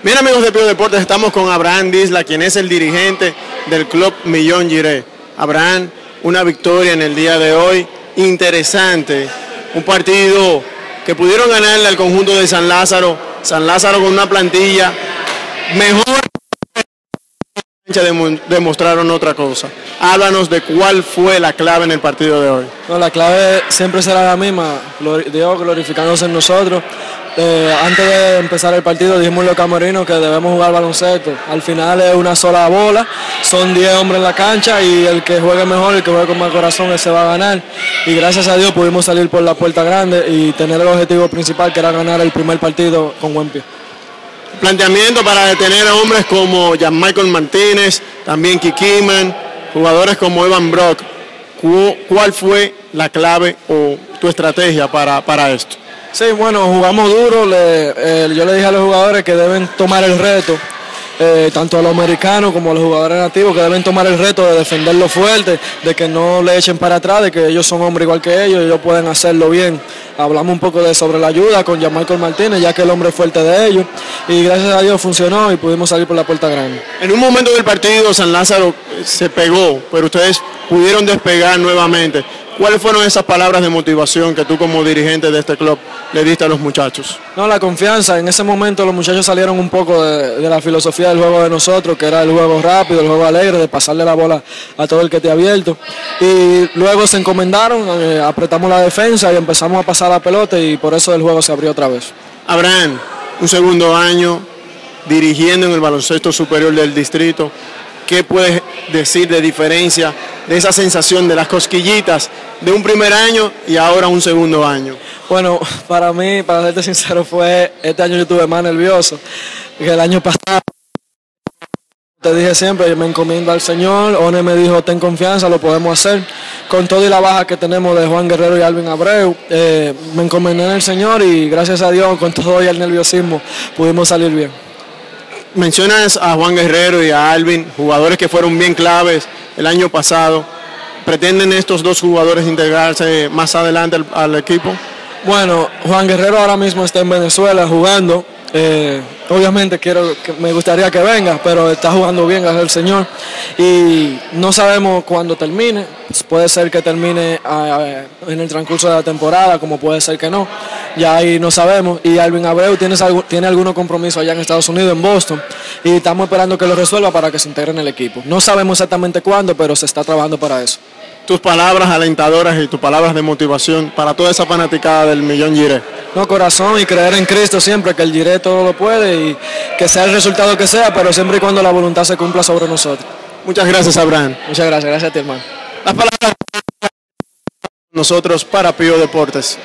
Bien amigos de Pío Deportes, estamos con Abraham Disla, quien es el dirigente del club Millón Giré. Abraham, una victoria en el día de hoy, interesante, un partido que pudieron ganarle al conjunto de San Lázaro, San Lázaro con una plantilla mejor demostraron otra cosa. Háblanos de cuál fue la clave en el partido de hoy. No, la clave siempre será la misma, Dios glorificándose en nosotros. Eh, antes de empezar el partido dijimos los camerinos que debemos jugar baloncesto. Al final es una sola bola, son 10 hombres en la cancha y el que juegue mejor, el que juegue con más corazón, ese va a ganar. Y gracias a Dios pudimos salir por la puerta grande y tener el objetivo principal que era ganar el primer partido con buen pie planteamiento para detener a hombres como Jan Michael Martínez, también Kikiman, jugadores como Evan Brock. ¿Cuál fue la clave o tu estrategia para, para esto? Sí, bueno, jugamos duro. Eh, yo le dije a los jugadores que deben tomar el reto eh, tanto a los americanos como a los jugadores nativos que deben tomar el reto de defenderlo fuerte, de que no le echen para atrás, de que ellos son hombres igual que ellos y ellos pueden hacerlo bien. Hablamos un poco sobre la ayuda con Michael Martínez, ya que el hombre fuerte de ellos, y gracias a Dios funcionó y pudimos salir por la puerta grande. En un momento del partido San Lázaro se pegó, pero ustedes pudieron despegar nuevamente. ¿Cuáles fueron esas palabras de motivación que tú como dirigente de este club le diste a los muchachos? No, la confianza. En ese momento los muchachos salieron un poco de, la filosofía del juego de nosotros, que era el juego rápido, el juego alegre, de pasarle la bola a todo el que te ha abierto. Y luego se encomendaron, eh, apretamos la defensa y empezamos a pasar la pelota y por eso el juego se abrió otra vez. Abraham, un segundo año dirigiendo en el baloncesto superior del distrito. ¿Qué puedes decir de diferencia de esa sensación de las cosquillitas de un primer año y ahora un segundo año? Bueno, para mí, para serte sincero, fue este año yo estuve más nervioso que el año pasado. Te dije siempre, me encomiendo al Señor, One me dijo, ten confianza, lo podemos hacer. Con todo y la baja que tenemos de Juan Guerrero y Alvin Abreu, eh, me encomendé en el Señor y gracias a Dios, con todo y el nerviosismo, pudimos salir bien. Mencionas a Juan Guerrero y a Alvin, jugadores que fueron bien claves el año pasado. ¿Pretenden estos dos jugadores integrarse más adelante al, equipo? Bueno, Juan Guerrero ahora mismo está en Venezuela jugando. Eh, obviamente quiero que me gustaría que venga, pero está jugando bien, al Señor. Y no sabemos cuándo termine. Puede ser que termine ah, en el transcurso de la temporada, como puede ser que no ya ahí no sabemos. Y Alvin Abreu tiene, tiene algunos compromisos allá en Estados Unidos, en Boston, y estamos esperando que lo resuelva para que se integre en el equipo. No sabemos exactamente cuándo, pero se está trabajando para eso. Tus palabras alentadoras y tus palabras de motivación para toda esa fanaticada del Millón Giré. No, corazón y creer en Cristo siempre, que el Giré todo lo puede y que sea el resultado que sea, pero siempre y cuando la voluntad se cumpla sobre nosotros. Muchas gracias, Abraham. Muchas gracias, gracias a ti, hermano. Las palabras nosotros para Pío Deportes.